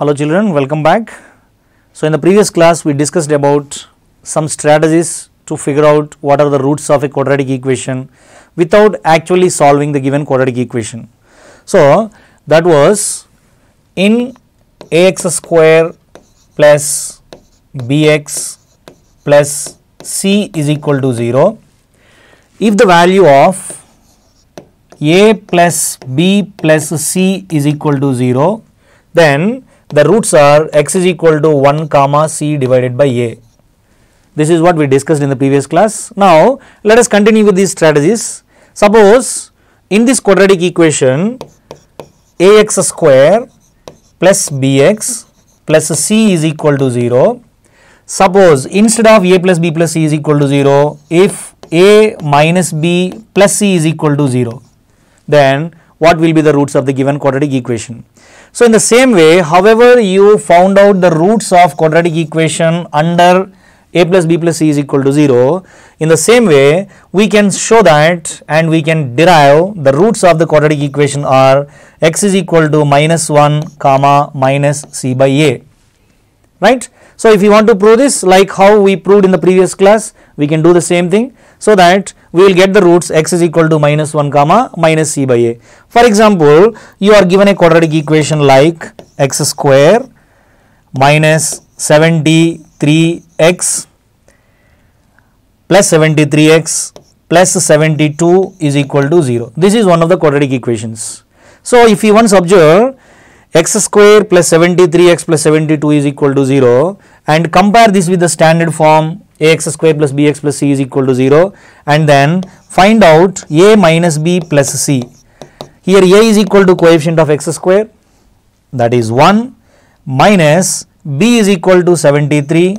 Hello children, welcome back. So in the previous class we discussed about some strategies to figure out what are the roots of a quadratic equation without actually solving the given quadratic equation. So that was in ax square plus bx plus c is equal to 0 if the value of a plus b plus c is equal to 0 then the roots are x is equal to 1 comma c divided by a. This is what we discussed in the previous class. Now let us continue with these strategies. Suppose in this quadratic equation ax square plus bx plus c is equal to 0 suppose instead of a plus b plus c is equal to 0 if a minus b plus c is equal to 0 then what will be the roots of the given quadratic equation. So, in the same way however you found out the roots of quadratic equation under a plus b plus c is equal to 0 in the same way we can show that and we can derive the roots of the quadratic equation are x is equal to minus 1 comma minus c by a right. So, if you want to prove this like how we proved in the previous class we can do the same thing so that we will get the roots x is equal to minus 1 comma minus c by a. For example, you are given a quadratic equation like x square minus 73x plus 73x plus 72 is equal to 0. This is one of the quadratic equations. So, if you once observe x square plus 73x plus 72 is equal to 0 and compare this with the standard form ax square plus bx plus c is equal to 0 and then find out a minus b plus c. Here a is equal to coefficient of x square that is 1 minus b is equal to 73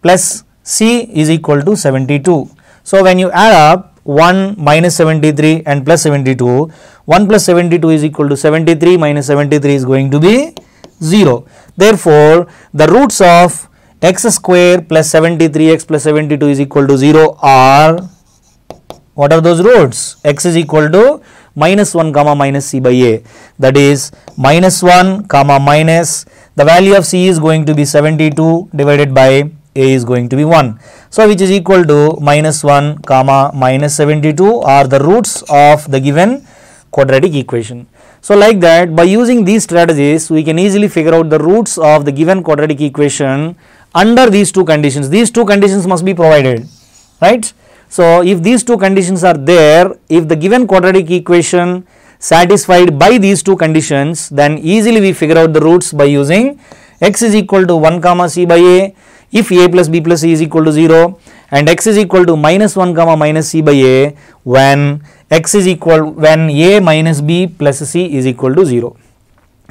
plus c is equal to 72. So, when you add up 1 minus 73 and plus 72, 1 plus 72 is equal to 73 minus 73 is going to be 0. Therefore, the roots of x square plus 73x plus 72 is equal to 0 are what are those roots? x is equal to minus 1 comma minus c by a that is minus 1 comma minus the value of c is going to be 72 divided by a is going to be 1. So, which is equal to minus 1 comma minus 72 are the roots of the given quadratic equation. So, like that by using these strategies we can easily figure out the roots of the given quadratic equation under these two conditions. These two conditions must be provided right. So, if these two conditions are there if the given quadratic equation satisfied by these two conditions then easily we figure out the roots by using x is equal to 1 comma c by a if a plus b plus c is equal to 0 and x is equal to minus 1 comma minus c by a when x is equal when a minus b plus c is equal to 0.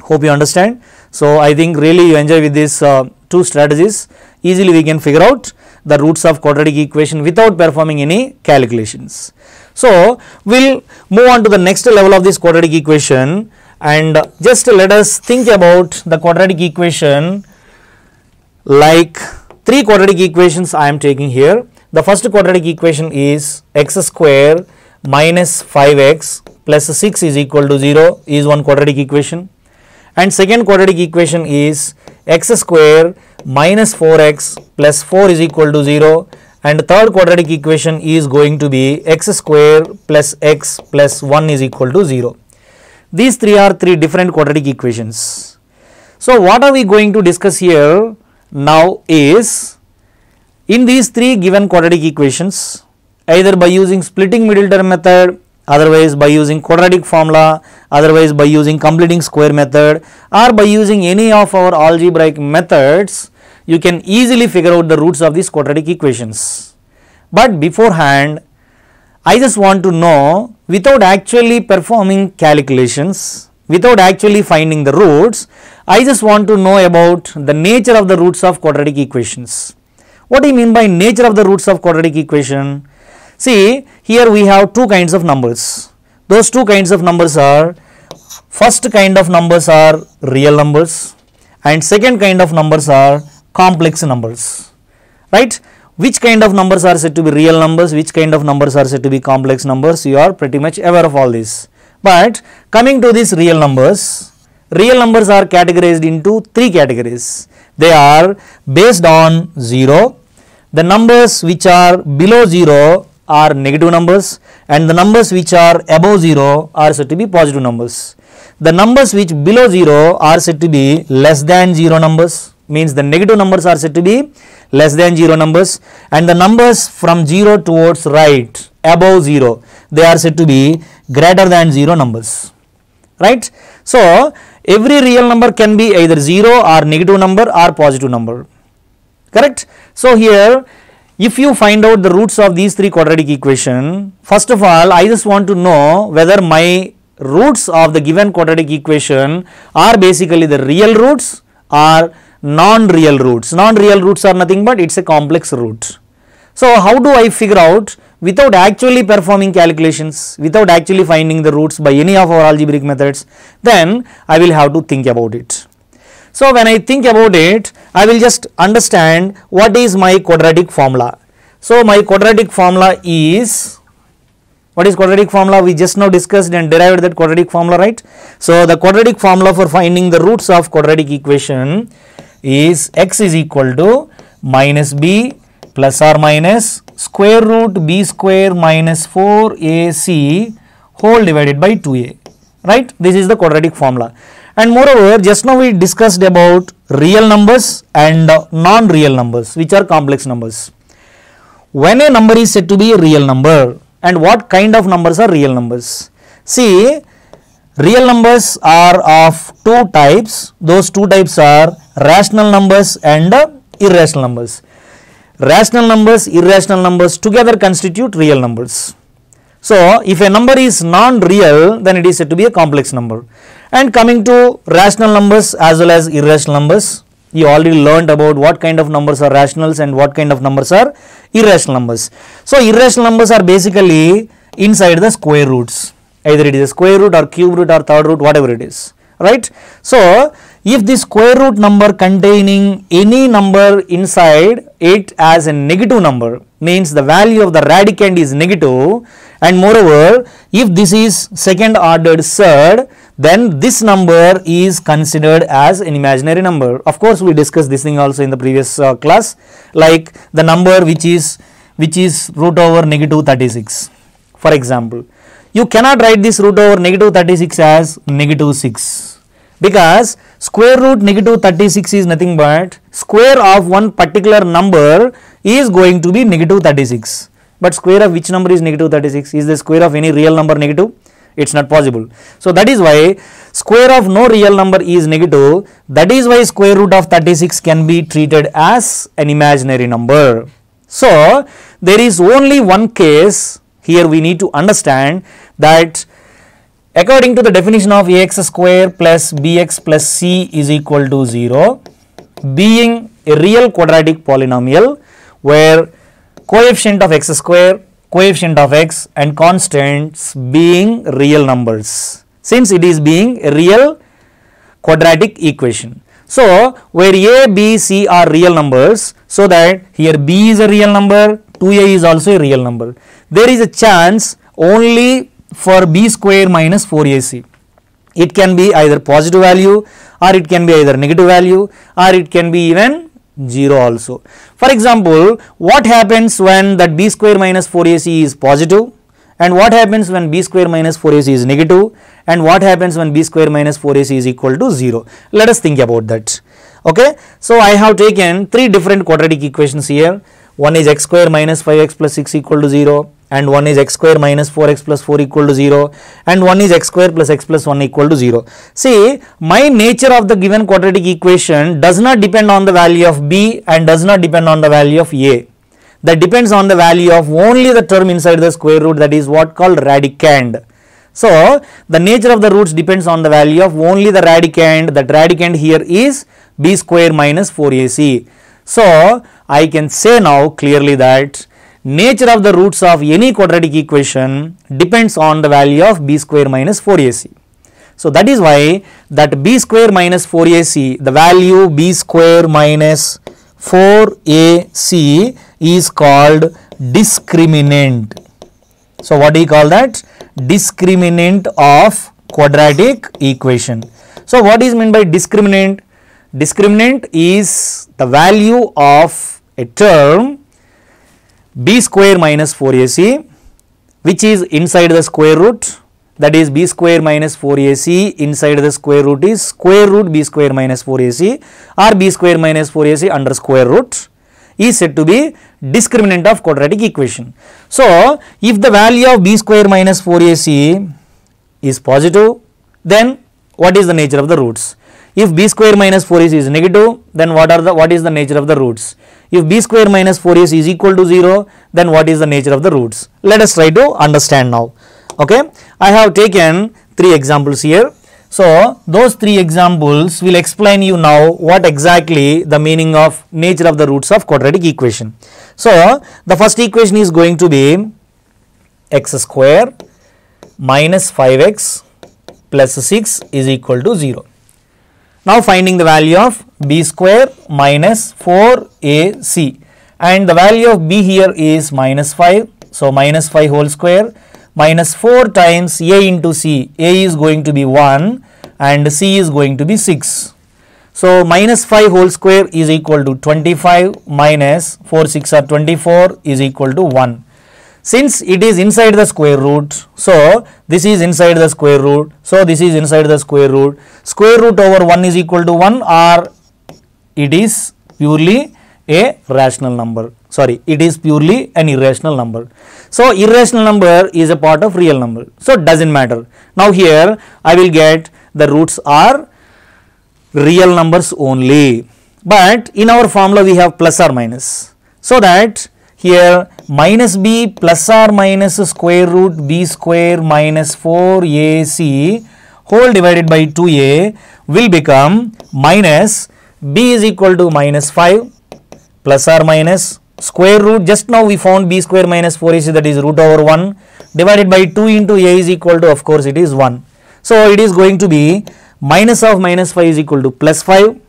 Hope you understand. So, I think really you enjoy with these uh, two strategies easily we can figure out the roots of quadratic equation without performing any calculations. So, we will move on to the next level of this quadratic equation and just let us think about the quadratic equation like three quadratic equations I am taking here. The first quadratic equation is x square minus 5x plus 6 is equal to 0 is one quadratic equation and second quadratic equation is x square minus 4x plus 4 is equal to 0 and third quadratic equation is going to be x square plus x plus 1 is equal to 0. These three are three different quadratic equations. So, what are we going to discuss here now is in these three given quadratic equations either by using splitting middle term method otherwise by using quadratic formula otherwise by using completing square method or by using any of our algebraic methods you can easily figure out the roots of these quadratic equations. But beforehand I just want to know without actually performing calculations without actually finding the roots I just want to know about the nature of the roots of quadratic equations. What do you mean by nature of the roots of quadratic equation? See here we have two kinds of numbers. Those two kinds of numbers are first kind of numbers are real numbers and second kind of numbers are complex numbers. Right? Which kind of numbers are said to be real numbers, which kind of numbers are said to be complex numbers, you are pretty much aware of all this. But coming to these real numbers, real numbers are categorized into three categories. They are based on 0, the numbers which are below 0 are negative numbers and the numbers which are above 0 are said to be positive numbers. The numbers which below 0 are said to be less than 0 numbers means the negative numbers are said to be less than 0 numbers and the numbers from 0 towards right above 0 they are said to be greater than 0 numbers right. So, every real number can be either 0 or negative number or positive number correct. So, here if you find out the roots of these three quadratic equation first of all I just want to know whether my roots of the given quadratic equation are basically the real roots or non-real roots. Non-real roots are nothing but it is a complex root. So, how do I figure out without actually performing calculations, without actually finding the roots by any of our algebraic methods, then I will have to think about it. So, when I think about it, I will just understand what is my quadratic formula. So, my quadratic formula is what is quadratic formula we just now discussed and derived that quadratic formula right. So, the quadratic formula for finding the roots of quadratic equation is x is equal to minus b plus or minus square root b square minus 4ac whole divided by 2a right this is the quadratic formula and moreover just now we discussed about real numbers and non-real numbers which are complex numbers when a number is said to be a real number and what kind of numbers are real numbers see Real numbers are of two types. Those two types are rational numbers and irrational numbers. Rational numbers, irrational numbers together constitute real numbers. So, if a number is non-real, then it is said to be a complex number. And coming to rational numbers as well as irrational numbers, you already learned about what kind of numbers are rationals and what kind of numbers are irrational numbers. So, irrational numbers are basically inside the square roots either it is a square root or cube root or third root whatever it is right. So, if the square root number containing any number inside it as a negative number means the value of the radicand is negative and moreover if this is second ordered third then this number is considered as an imaginary number. Of course, we discussed this thing also in the previous uh, class like the number which is which is root over negative 36 for example you cannot write this root over negative 36 as negative 6 because square root negative 36 is nothing but square of one particular number is going to be negative 36 but square of which number is negative 36 is the square of any real number negative? It is not possible. So, that is why square of no real number is negative. That is why square root of 36 can be treated as an imaginary number. So, there is only one case. Here we need to understand that according to the definition of ax square plus bx plus c is equal to 0 being a real quadratic polynomial where coefficient of x square coefficient of x and constants being real numbers since it is being a real quadratic equation. So, where a, b, c are real numbers so that here b is a real number 2a is also a real number. There is a chance only for b square minus 4ac. It can be either positive value or it can be either negative value or it can be even 0 also. For example, what happens when that b square minus 4ac is positive and what happens when b square minus 4ac is negative and what happens when b square minus 4ac is equal to 0. Let us think about that. Okay. So, I have taken three different quadratic equations here. One is x square minus 5x plus 6 equal to 0 and one is x square minus 4x plus 4 equal to 0 and one is x square plus x plus 1 equal to 0. See, my nature of the given quadratic equation does not depend on the value of b and does not depend on the value of a. That depends on the value of only the term inside the square root that is what called radicand. So, the nature of the roots depends on the value of only the radicand that radicand here is b square minus 4ac. So, I can say now clearly that nature of the roots of any quadratic equation depends on the value of b square minus 4ac. So, that is why that b square minus 4ac the value b square minus 4ac is called discriminant. So, what do you call that? Discriminant of quadratic equation. So what is meant by discriminant? Discriminant is the value of a term b square minus 4ac which is inside the square root that is b square minus 4ac inside the square root is square root b square minus 4ac or b square minus 4ac under square root is said to be discriminant of quadratic equation. So, if the value of b square minus 4ac is positive then what is the nature of the roots? If b square minus 4ac is negative then what are the what is the nature of the roots? If b square minus 4ac is equal to 0 then what is the nature of the roots? Let us try to understand now. Okay, I have taken three examples here. So, those three examples will explain you now what exactly the meaning of nature of the roots of quadratic equation. So, the first equation is going to be x square minus 5x plus 6 is equal to 0. Now, finding the value of b square minus 4ac and the value of b here is minus 5. So, minus 5 whole square minus 4 times a into c. a is going to be 1 and c is going to be 6. So, minus 5 whole square is equal to 25 minus 4 6 are 24 is equal to 1. Since it is inside the square root, so this is inside the square root, so this is inside the square root. Square root over 1 is equal to 1 or it is purely a rational number sorry it is purely an irrational number. So irrational number is a part of real number so it does not matter. Now here I will get the roots are real numbers only but in our formula we have plus or minus. So that here minus b plus or minus square root b square minus 4ac whole divided by 2a will become minus b is equal to minus 5 plus or minus square root just now we found b square minus 4ac that is root over 1 divided by 2 into a is equal to of course it is 1. So it is going to be minus of minus 5 is equal to plus 5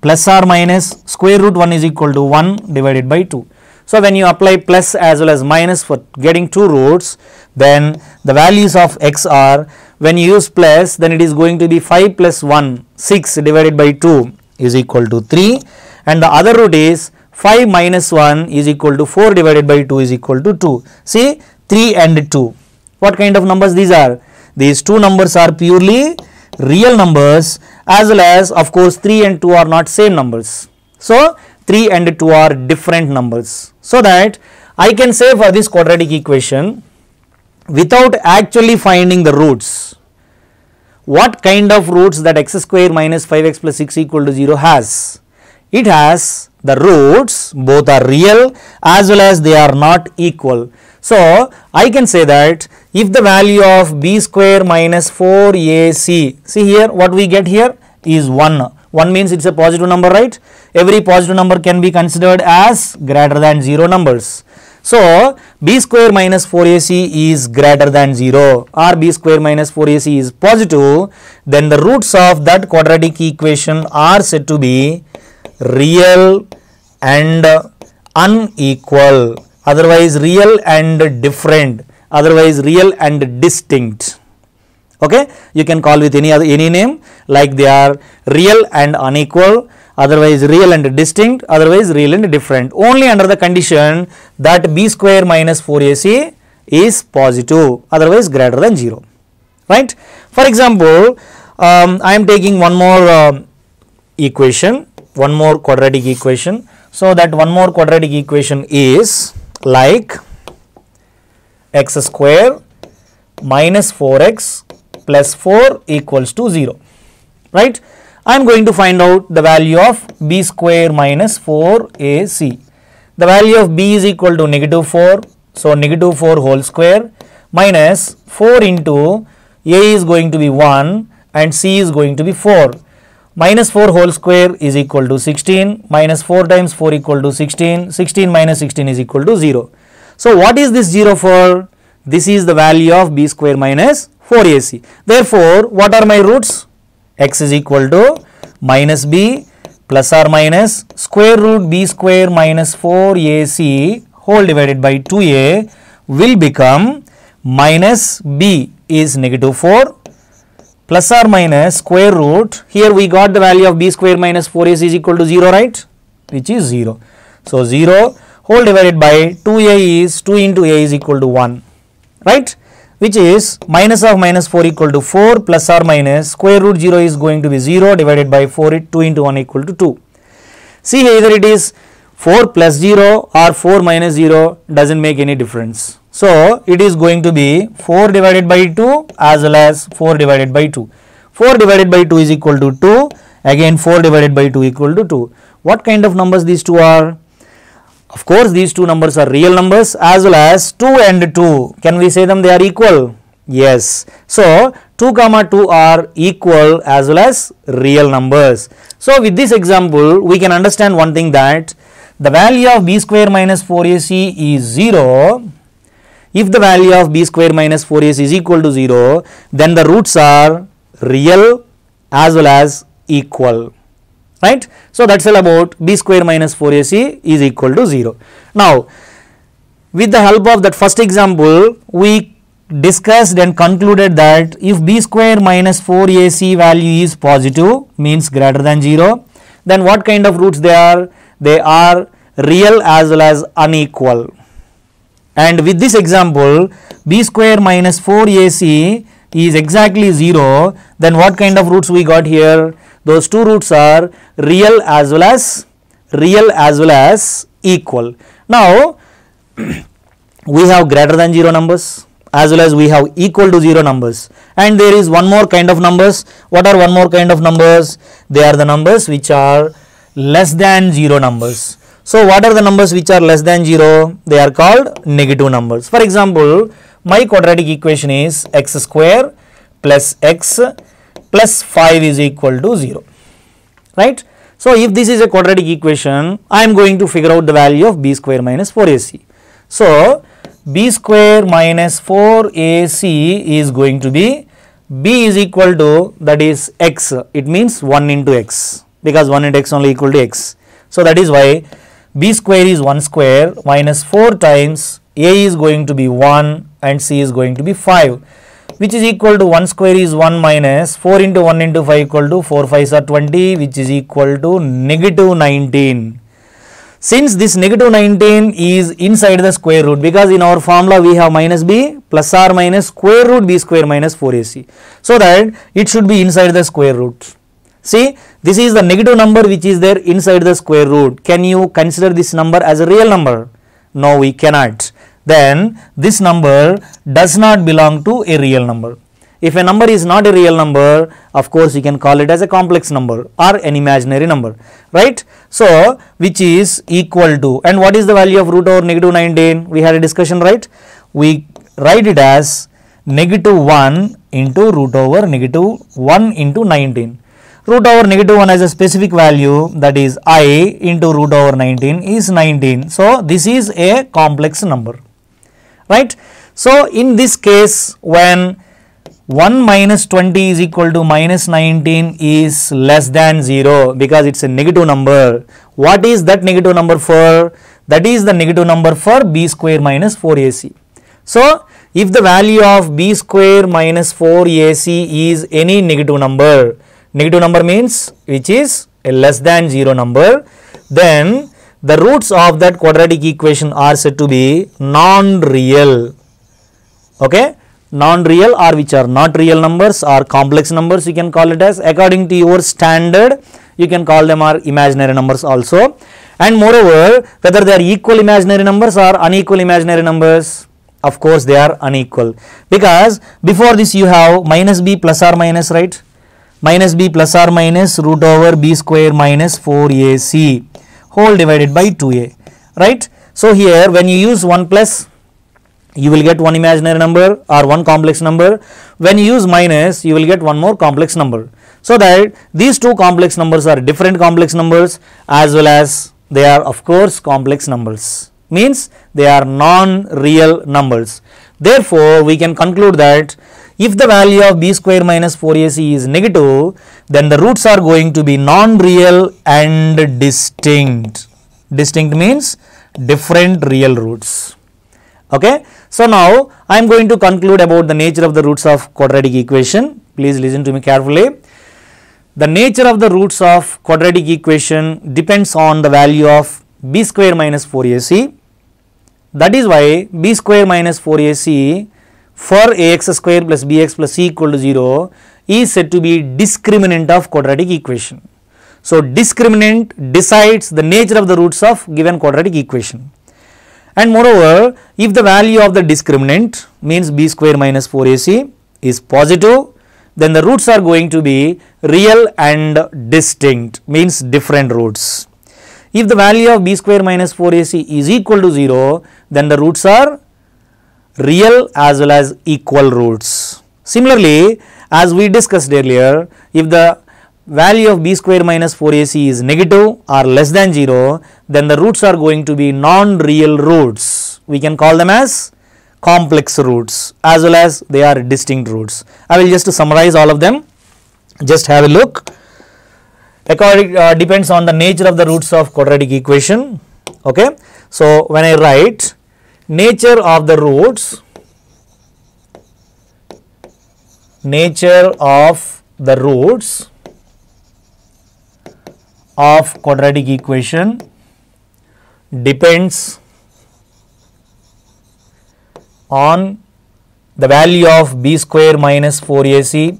plus or minus square root 1 is equal to 1 divided by 2. So when you apply plus as well as minus for getting two roots then the values of x are when you use plus then it is going to be 5 plus 1 6 divided by 2 is equal to 3 and the other root is 5 minus 1 is equal to 4 divided by 2 is equal to 2. See 3 and 2. What kind of numbers these are? These two numbers are purely real numbers as well as of course 3 and 2 are not same numbers. So 3 and 2 are different numbers. So that I can say for this quadratic equation without actually finding the roots what kind of roots that x square minus 5x plus 6 equal to 0 has. It has the roots both are real as well as they are not equal. So, I can say that if the value of b square minus 4ac, see here what we get here is 1. 1 means it is a positive number right. Every positive number can be considered as greater than 0 numbers. So, b square minus 4ac is greater than 0 or b square minus 4ac is positive then the roots of that quadratic equation are said to be real and unequal otherwise real and different otherwise real and distinct okay? You can call with any other any name like they are real and unequal otherwise real and distinct otherwise real and different. Only under the condition that b square minus 4ac is positive otherwise greater than 0 right? For example um, i am taking one more uh, equation one more quadratic equation. So, that one more quadratic equation is like x square minus 4x plus 4 equals to 0 right. I am going to find out the value of b square minus 4ac. The value of b is equal to negative 4. So, negative 4 whole square minus 4 into a is going to be 1 and c is going to be 4 minus 4 whole square is equal to 16 minus 4 times 4 equal to 16 16 minus 16 is equal to 0 so what is this 0 for this is the value of b square minus 4ac therefore what are my roots? X is equal to minus b plus or minus square root b square minus 4ac whole divided by 2a will become minus b is negative 4 plus or minus square root. Here we got the value of b square minus 4ac is equal to 0 right? Which is 0. So 0 whole divided by 2a is 2 into a is equal to 1 right which is minus of minus 4 equal to 4 plus or minus square root 0 is going to be 0 divided by 4 2 into 1 equal to 2. See either it is 4 plus 0 or 4 minus 0 does not make any difference. So, it is going to be 4 divided by 2 as well as 4 divided by 2. 4 divided by 2 is equal to 2 again 4 divided by 2 equal to 2. What kind of numbers these two are? Of course, these two numbers are real numbers as well as 2 and 2. Can we say them they are equal? Yes. So, 2 comma 2 are equal as well as real numbers. So, with this example, we can understand one thing that the value of b square minus 4ac is 0. If the value of b square minus 4ac is equal to 0, then the roots are real as well as equal right. So, that is all about b square minus 4ac is equal to 0. Now, with the help of that first example, we discussed and concluded that if b square minus 4ac value is positive means greater than 0, then what kind of roots they are? They are real as well as unequal. And with this example, b square minus 4ac is exactly 0, then what kind of roots we got here? Those two roots are real as well as real as well as equal. Now, we have greater than 0 numbers as well as we have equal to 0 numbers and there is one more kind of numbers. What are one more kind of numbers? They are the numbers which are less than 0 numbers. So, what are the numbers which are less than 0? They are called negative numbers. For example, my quadratic equation is x square plus x plus 5 is equal to 0 right. So, if this is a quadratic equation I am going to figure out the value of b square minus 4ac. So, b square minus 4ac is going to be b is equal to that is x it means 1 into x because 1 into x only equal to x. So, that is why b square is 1 square minus 4 times a is going to be 1 and c is going to be 5 which is equal to 1 square is 1 minus 4 into 1 into 5 equal to 4 5 are 20 which is equal to negative 19. Since this negative 19 is inside the square root because in our formula we have minus b plus or minus square root b square minus 4ac. So that it should be inside the square root. See this is the negative number which is there inside the square root. Can you consider this number as a real number? No we cannot then this number does not belong to a real number. If a number is not a real number, of course you can call it as a complex number or an imaginary number, right. So, which is equal to and what is the value of root over negative 19? We had a discussion, right. We write it as negative 1 into root over negative 1 into 19. Root over negative 1 has a specific value that is i into root over 19 is 19. So, this is a complex number right. So, in this case when 1 minus 20 is equal to minus 19 is less than 0 because it is a negative number. What is that negative number for? That is the negative number for b square minus 4ac. So, if the value of b square minus 4ac is any negative number, negative number means which is a less than 0 number, then the roots of that quadratic equation are said to be non-real. Okay, non-real or which are not real numbers or complex numbers you can call it as. According to your standard you can call them are imaginary numbers also. And moreover whether they are equal imaginary numbers or unequal imaginary numbers of course they are unequal. Because before this you have minus b plus or minus right? Minus b plus or minus root over b square minus 4ac whole divided by 2a right. So, here when you use 1 plus you will get one imaginary number or one complex number when you use minus you will get one more complex number. So, that these two complex numbers are different complex numbers as well as they are of course complex numbers means they are non-real numbers. Therefore, we can conclude that if the value of b square minus 4ac is negative, then the roots are going to be non-real and distinct. Distinct means different real roots. Okay. So now I am going to conclude about the nature of the roots of quadratic equation. Please listen to me carefully. The nature of the roots of quadratic equation depends on the value of b square minus 4ac. That is why b square minus 4ac for ax square plus bx plus c equal to 0 is said to be discriminant of quadratic equation. So, discriminant decides the nature of the roots of given quadratic equation. And moreover, if the value of the discriminant means b square minus 4ac is positive, then the roots are going to be real and distinct means different roots. If the value of b square minus 4ac is equal to 0, then the roots are real as well as equal roots. Similarly, as we discussed earlier, if the value of b square minus 4ac is negative or less than 0, then the roots are going to be non-real roots. We can call them as complex roots as well as they are distinct roots. I will just summarize all of them. Just have a look. According uh, depends on the nature of the roots of quadratic equation. Okay. So, when I write nature of the roots, nature of the roots of quadratic equation depends on the value of b square minus 4ac.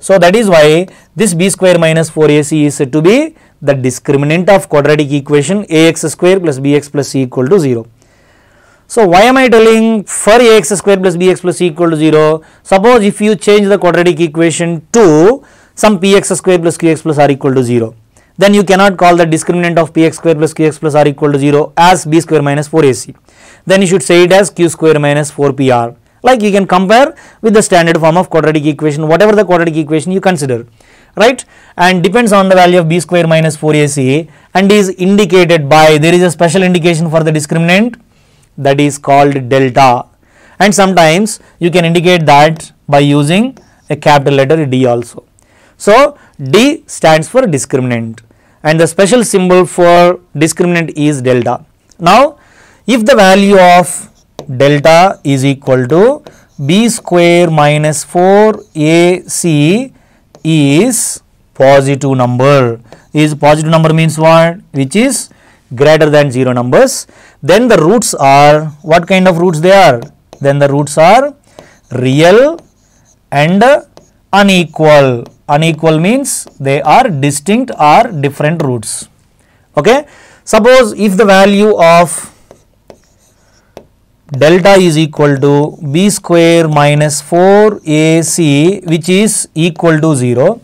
So, that is why this b square minus 4ac is said to be the discriminant of quadratic equation ax square plus bx plus c equal to 0. So, why am I telling for ax square plus bx plus c equal to 0? Suppose if you change the quadratic equation to some px square plus qx plus r equal to 0 then you cannot call the discriminant of px square plus qx plus r equal to 0 as b square minus 4ac. Then you should say it as q square minus 4pr. Like you can compare with the standard form of quadratic equation, whatever the quadratic equation you consider, right? And depends on the value of b square minus 4ac and is indicated by, there is a special indication for the discriminant that is called delta. And sometimes you can indicate that by using a capital letter D also. So, D stands for discriminant and the special symbol for discriminant is delta. Now, if the value of delta is equal to b square minus 4ac is positive number is positive number means what which is greater than 0 numbers then the roots are what kind of roots they are? Then the roots are real and unequal. Unequal means they are distinct or different roots. Okay? Suppose if the value of delta is equal to b square minus 4ac which is equal to 0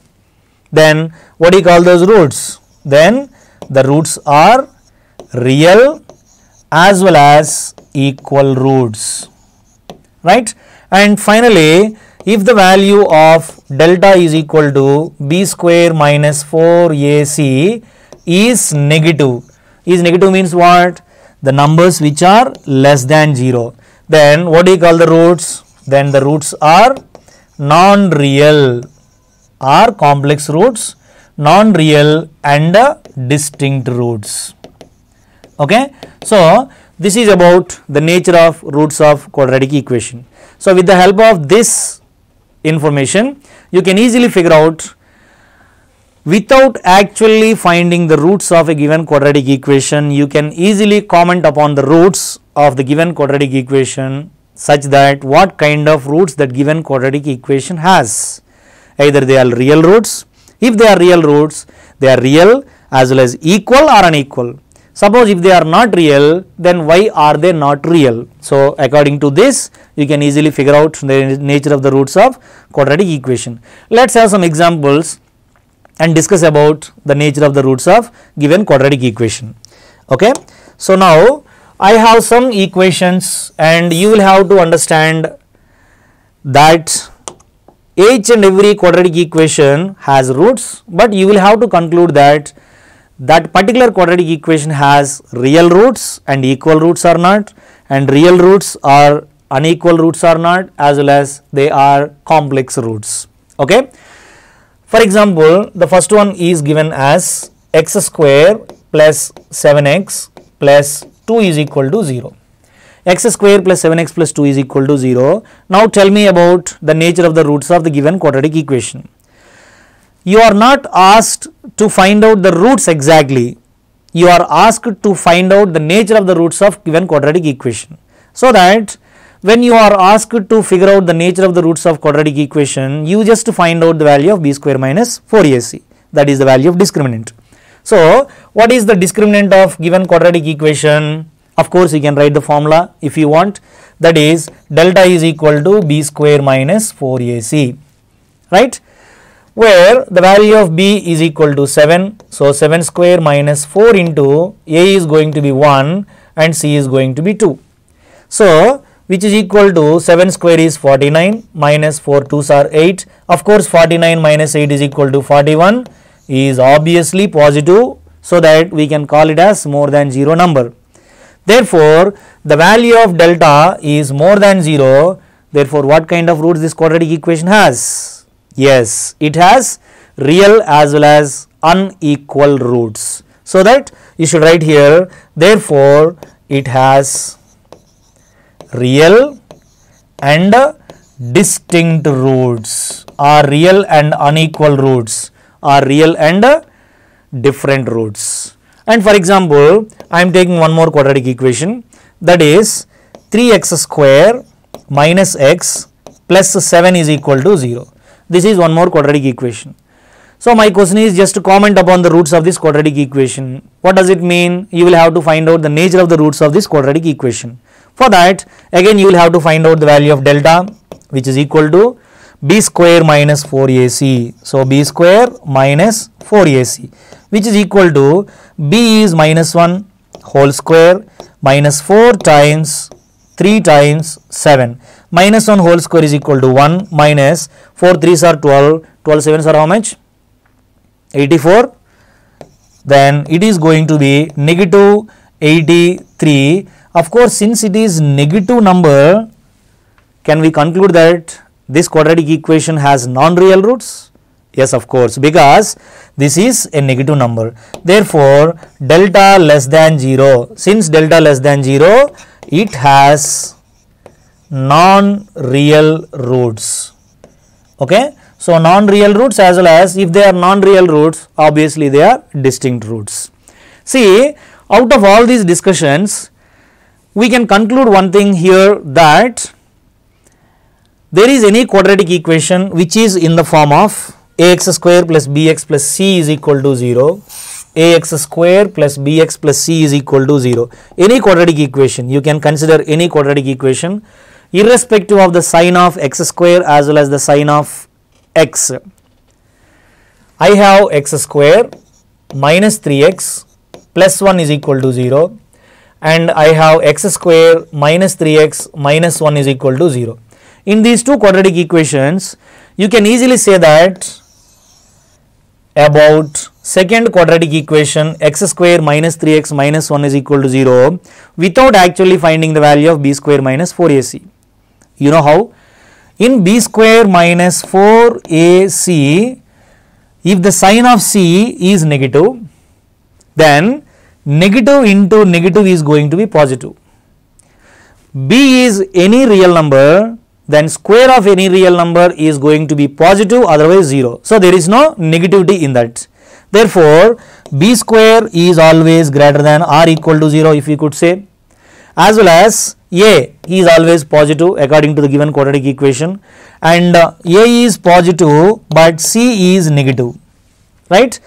then what do you call those roots? Then the roots are real as well as equal roots right? And finally if the value of delta is equal to b square minus 4ac is negative is negative means what? The numbers which are less than 0 then what do you call the roots? Then the roots are non-real are complex roots non-real and distinct roots okay so this is about the nature of roots of quadratic equation so with the help of this information, you can easily figure out without actually finding the roots of a given quadratic equation, you can easily comment upon the roots of the given quadratic equation such that what kind of roots that given quadratic equation has. Either they are real roots, if they are real roots, they are real as well as equal or unequal. Suppose if they are not real, then why are they not real? So, according to this, you can easily figure out the nature of the roots of quadratic equation. Let us have some examples and discuss about the nature of the roots of given quadratic equation. Okay. So, now I have some equations and you will have to understand that each and every quadratic equation has roots, but you will have to conclude that that particular quadratic equation has real roots and equal roots or not and real roots are unequal roots or not as well as they are complex roots okay for example the first one is given as x square plus 7x plus 2 is equal to 0 x square plus 7x plus 2 is equal to 0. Now tell me about the nature of the roots of the given quadratic equation. You are not asked to find out the roots exactly. You are asked to find out the nature of the roots of given quadratic equation. So that when you are asked to figure out the nature of the roots of quadratic equation, you just find out the value of b square minus 4ac. That is the value of discriminant. So, what is the discriminant of given quadratic equation? Of course, you can write the formula if you want that is delta is equal to b square minus 4ac right where the value of b is equal to 7. So, 7 square minus 4 into a is going to be 1 and c is going to be 2. So, which is equal to 7 square is 49 minus 4 2s are 8. Of course, 49 minus 8 is equal to 41 is obviously positive so that we can call it as more than 0 number. Therefore, the value of delta is more than 0. Therefore, what kind of roots this quadratic equation has? Yes, it has real as well as unequal roots. So that you should write here, therefore, it has real and distinct roots are real and unequal roots are real and different roots. And for example, I am taking one more quadratic equation that is 3x square minus x plus 7 is equal to 0. This is one more quadratic equation. So, my question is just to comment upon the roots of this quadratic equation. What does it mean? You will have to find out the nature of the roots of this quadratic equation. For that, again you will have to find out the value of delta which is equal to b square minus 4ac. So, b square minus 4ac which is equal to b is minus 1 whole square minus 4 times 3 times 7 minus 1 whole square is equal to 1 minus 4 3s are 12 12 7s are how much 84 then it is going to be negative 83 of course since it is negative number can we conclude that this quadratic equation has non-real roots? Yes, of course, because this is a negative number. Therefore, delta less than 0. Since delta less than 0, it has non-real roots. Okay. So, non-real roots as well as if they are non-real roots, obviously they are distinct roots. See, out of all these discussions, we can conclude one thing here that there is any quadratic equation which is in the form of ax square plus bx plus c is equal to 0 ax square plus bx plus c is equal to 0 any quadratic equation you can consider any quadratic equation irrespective of the sign of x square as well as the sign of x I have x square minus 3x plus 1 is equal to 0 and I have x square minus 3x minus 1 is equal to 0 in these two quadratic equations, you can easily say that about second quadratic equation x square minus 3x minus 1 is equal to 0 without actually finding the value of b square minus 4ac. You know how? In b square minus 4ac, if the sign of c is negative, then negative into negative is going to be positive. b is any real number then square of any real number is going to be positive otherwise 0. So, there is no negativity in that. Therefore, b square is always greater than or equal to 0 if we could say as well as a is always positive according to the given quadratic equation and uh, a is positive but c is negative right.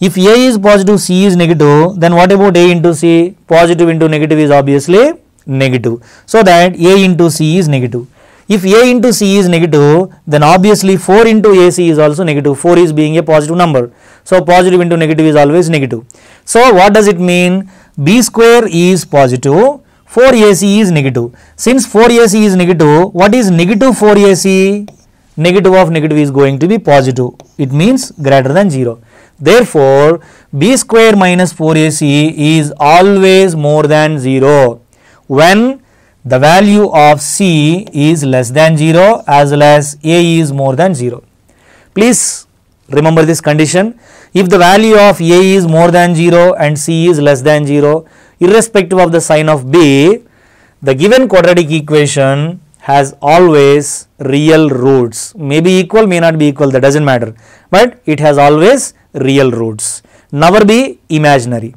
If a is positive c is negative then what about a into c positive into negative is obviously negative. So, that a into c is negative if A into C is negative, then obviously 4 into AC is also negative. 4 is being a positive number. So, positive into negative is always negative. So, what does it mean? B square is positive, 4AC is negative. Since 4AC is negative, what is negative 4AC? Negative of negative is going to be positive. It means greater than 0. Therefore, B square minus 4AC is always more than 0 when the value of C is less than 0 as well as A is more than 0. Please remember this condition. If the value of A is more than 0 and C is less than 0, irrespective of the sign of B, the given quadratic equation has always real roots. May be equal, may not be equal, that doesn't matter. But it has always real roots. Never be imaginary.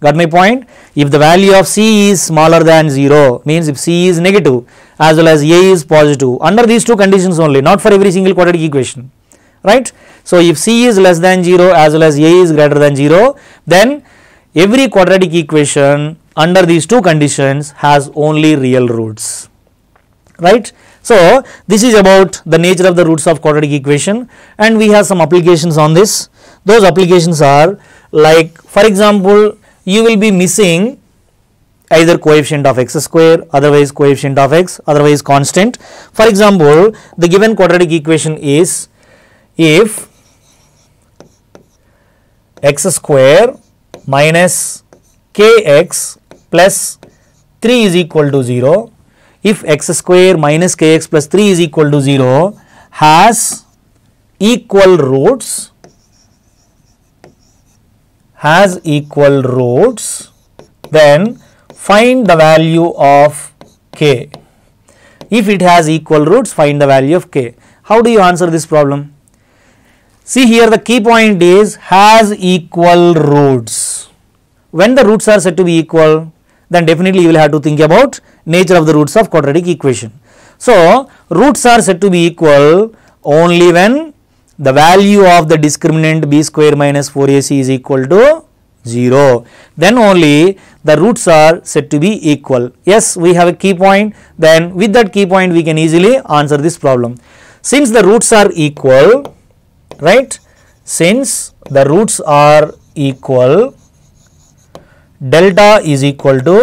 Got my point? If the value of C is smaller than 0, means if C is negative as well as A is positive, under these two conditions only, not for every single quadratic equation, right? So, if C is less than 0 as well as A is greater than 0, then every quadratic equation under these two conditions has only real roots, right? So, this is about the nature of the roots of quadratic equation and we have some applications on this. Those applications are like for example, you will be missing either coefficient of x square otherwise coefficient of x otherwise constant. For example, the given quadratic equation is if x square minus kx plus 3 is equal to 0 if x square minus kx plus 3 is equal to 0 has equal roots has equal roots then find the value of k. If it has equal roots find the value of k. How do you answer this problem? See here the key point is has equal roots. When the roots are said to be equal then definitely you will have to think about nature of the roots of quadratic equation. So roots are said to be equal only when the value of the discriminant b square minus 4ac is equal to 0 then only the roots are said to be equal yes we have a key point then with that key point we can easily answer this problem since the roots are equal right since the roots are equal delta is equal to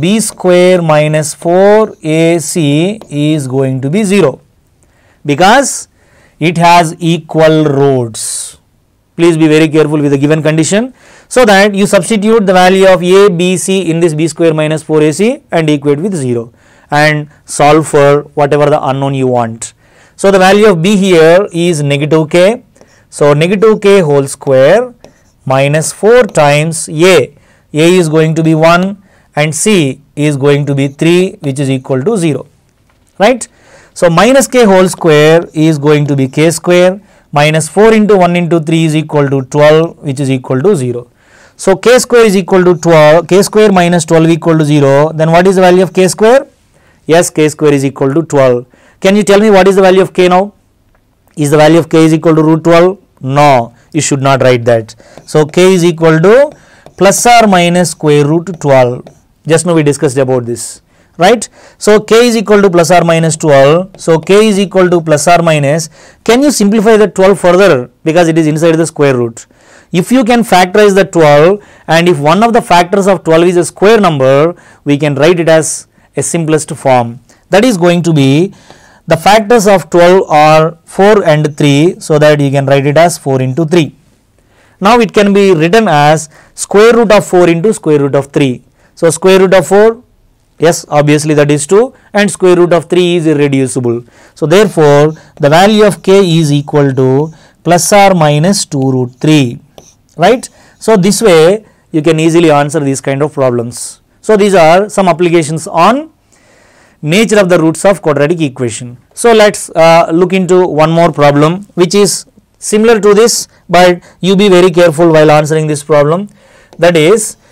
b square minus 4ac is going to be 0 because it has equal roots. Please be very careful with the given condition. So that you substitute the value of a, b, c in this b square minus 4ac and equate with 0 and solve for whatever the unknown you want. So the value of b here is negative k. So negative k whole square minus 4 times a. a is going to be 1 and c is going to be 3 which is equal to 0 right. So, minus k whole square is going to be k square minus 4 into 1 into 3 is equal to 12 which is equal to 0. So, k square is equal to 12 k square minus 12 equal to 0 then what is the value of k square? Yes k square is equal to 12. Can you tell me what is the value of k now? Is the value of k is equal to root 12? No you should not write that. So, k is equal to plus or minus square root 12 just now we discussed about this right. So, k is equal to plus or minus 12. So, k is equal to plus or minus. Can you simplify the 12 further because it is inside the square root. If you can factorize the 12 and if one of the factors of 12 is a square number, we can write it as a simplest form. That is going to be the factors of 12 are 4 and 3 so that you can write it as 4 into 3. Now it can be written as square root of 4 into square root of 3. So square root of 4 yes obviously that is 2 and square root of 3 is irreducible. So therefore the value of k is equal to plus or minus 2 root 3 right. So this way you can easily answer these kind of problems. So these are some applications on nature of the roots of quadratic equation. So let's uh, look into one more problem which is similar to this but you be very careful while answering this problem that is